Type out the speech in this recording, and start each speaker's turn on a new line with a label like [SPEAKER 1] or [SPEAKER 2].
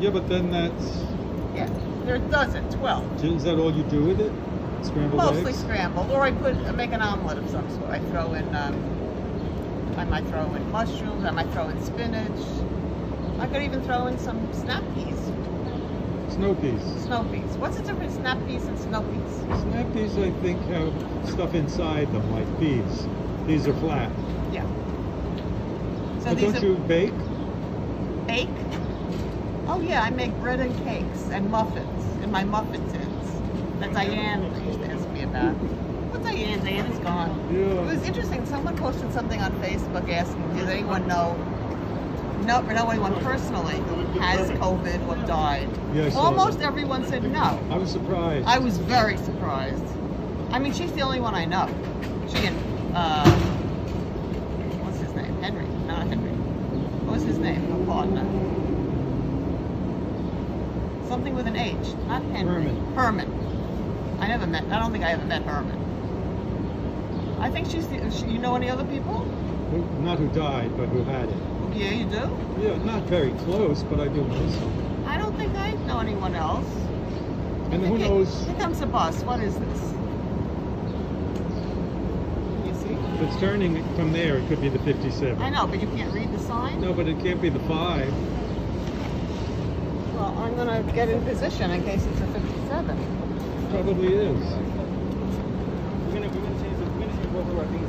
[SPEAKER 1] Yeah, but then that's.
[SPEAKER 2] Yeah, there are a dozen, 12.
[SPEAKER 1] Is that all you do with it? Scrambled
[SPEAKER 2] Mostly
[SPEAKER 1] eggs?
[SPEAKER 2] scrambled, or I put I make an omelet of some sort. I throw in, um, I might throw in mushrooms. I might throw in spinach. I could even throw in some snap peas,
[SPEAKER 1] Snow peas.
[SPEAKER 2] snow peas. What's the difference, snap peas and snow peas?
[SPEAKER 1] Snap peas, I think, have stuff inside them, like peas. These are flat.
[SPEAKER 2] Yeah. So
[SPEAKER 1] but
[SPEAKER 2] these
[SPEAKER 1] don't
[SPEAKER 2] are
[SPEAKER 1] you bake?
[SPEAKER 2] bake. Oh yeah, I make bread and cakes and muffins in my muffin tins that Diane used to ask me about. But Diane, Diane is gone. It was interesting. Someone posted something on Facebook asking, "Does anyone know, know, know anyone personally who has COVID or died?"
[SPEAKER 1] Yeah,
[SPEAKER 2] Almost
[SPEAKER 1] that.
[SPEAKER 2] everyone said no.
[SPEAKER 1] I was surprised.
[SPEAKER 2] I was very surprised. I mean, she's the only one I know. She and uh, what's his name? Henry, not Henry. What's his name? Her partner. Something with an H, not Henry.
[SPEAKER 1] Herman.
[SPEAKER 2] Herman. I never met. I don't think I ever met Herman. I think she's. The, she, you know any other people?
[SPEAKER 1] Who- Not who died, but who had it.
[SPEAKER 2] Yeah, you do.
[SPEAKER 1] Yeah, not very close, but I do know some.
[SPEAKER 2] I don't think I know anyone else.
[SPEAKER 1] And who
[SPEAKER 2] Here-
[SPEAKER 1] knows
[SPEAKER 2] Here comes the bus. What is this? Can you see?
[SPEAKER 1] if it's turning from there, it could be the 57.
[SPEAKER 2] I know, but you can't read the sign.
[SPEAKER 1] No, but it can't be the 5.
[SPEAKER 2] I'm gonna get in position in case it's a 57.
[SPEAKER 1] Probably is.
[SPEAKER 3] We're gonna we're gonna change the, we're gonna our things?